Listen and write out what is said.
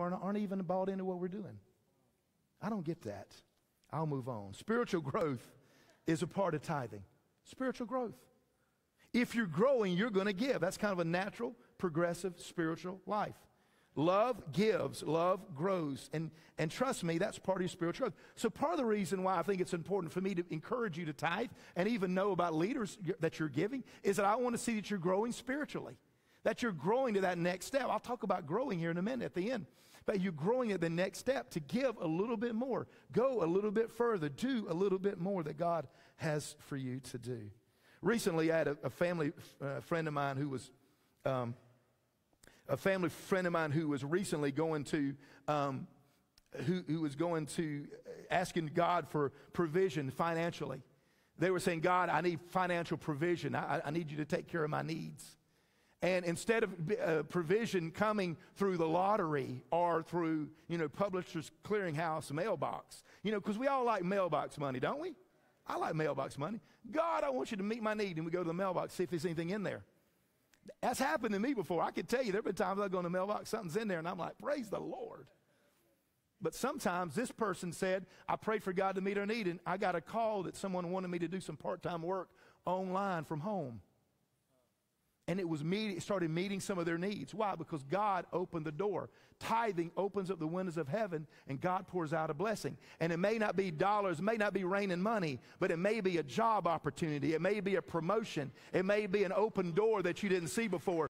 aren't, aren't even bought into what we're doing. I don't get that. I'll move on. Spiritual growth is a part of tithing. Spiritual growth. If you're growing, you're going to give. That's kind of a natural, progressive spiritual life. Love gives, love grows. And, and trust me, that's part of your spiritual growth. So, part of the reason why I think it's important for me to encourage you to tithe and even know about leaders that you're giving is that I want to see that you're growing spiritually, that you're growing to that next step. I'll talk about growing here in a minute at the end. But you're growing at the next step to give a little bit more, go a little bit further, do a little bit more that God has for you to do. Recently, I had a, a family uh, friend of mine who was. Um, a family friend of mine who was recently going to um, who, who was going to asking god for provision financially they were saying god i need financial provision i, I need you to take care of my needs and instead of uh, provision coming through the lottery or through you know publishers clearinghouse mailbox you know because we all like mailbox money don't we? I like mailbox money. God i want you to meet my need. And we go to the mailbox see if there's anything in there. That's happened to me before. I can tell you there have been times I go in the mailbox, something's in there, and I'm like, praise the Lord. But sometimes this person said, I prayed for God to meet our need, and I got a call that someone wanted me to do some part time work online from home and it was meet, started meeting some of their needs. Why? Because God opened the door. Tithing opens up the windows of heaven, and God pours out a blessing. And it may not be dollars, may not be raining money, but it may be a job opportunity. It may be a promotion. It may be an open door that you didn't see before.